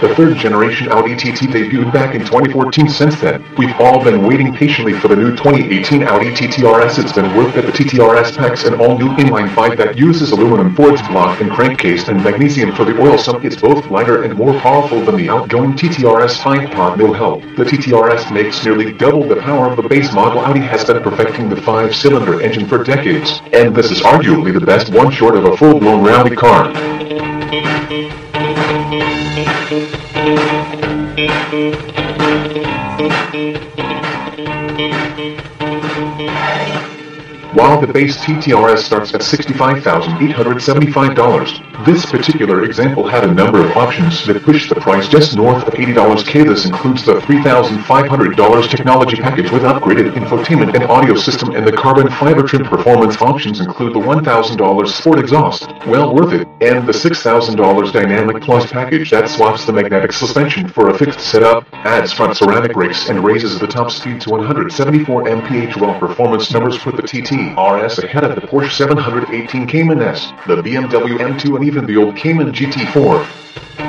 The third generation Audi TT debuted back in 2014 since then. We've all been waiting patiently for the new 2018 Audi TT RS. It's been worth it. The TTRS packs an all-new inline 5 that uses aluminum Ford's block and crankcase and magnesium for the oil sump. It's both lighter and more powerful than the outgoing TT RS 5-pod no help. The TT RS makes nearly double the power of the base model. Audi has been perfecting the 5-cylinder engine for decades, and this is arguably the best one short of a full-blown rally car. Thank you. While the base TTRS starts at $65,875, this particular example had a number of options that pushed the price just north of $80k. This includes the $3,500 technology package with upgraded infotainment and audio system and the carbon fiber trim performance options include the $1,000 sport exhaust, well worth it, and the $6,000 dynamic plus package that swaps the magnetic suspension for a fixed setup, adds front ceramic brakes and raises the top speed to 174 mph. Raw performance numbers put the TT RS ahead of the Porsche 718 Cayman S, the BMW M2 and even the old Cayman GT4.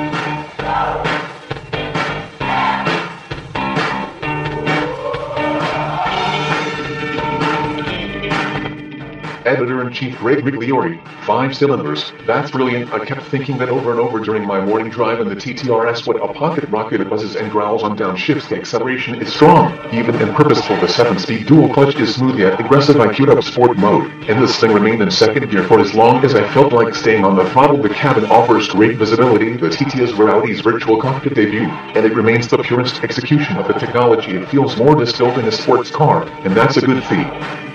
Editor-in-Chief Greg Migliore, 5 cylinders, that's brilliant, I kept thinking that over and over during my morning drive in the TTRS what a pocket rocket it buzzes and growls on downshifts the acceleration is strong, even and purposeful. The 7-speed dual clutch is smooth yet aggressive. I queued up sport mode, and this thing remained in second gear for as long as I felt like staying on the throttle. The cabin offers great visibility, the TT is Audi's virtual cockpit debut, and it remains the purest execution of the technology. It feels more distilled in a sports car, and that's a good feat.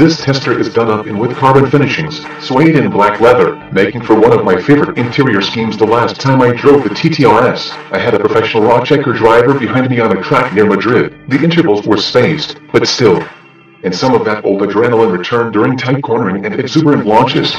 This tester is done up in with carbon finishings, suede and black leather, making for one of my favorite interior schemes the last time I drove the TTRS. I had a professional raw checker driver behind me on a track near Madrid. The intervals were spaced, but still. And some of that old adrenaline returned during tight cornering and exuberant launches.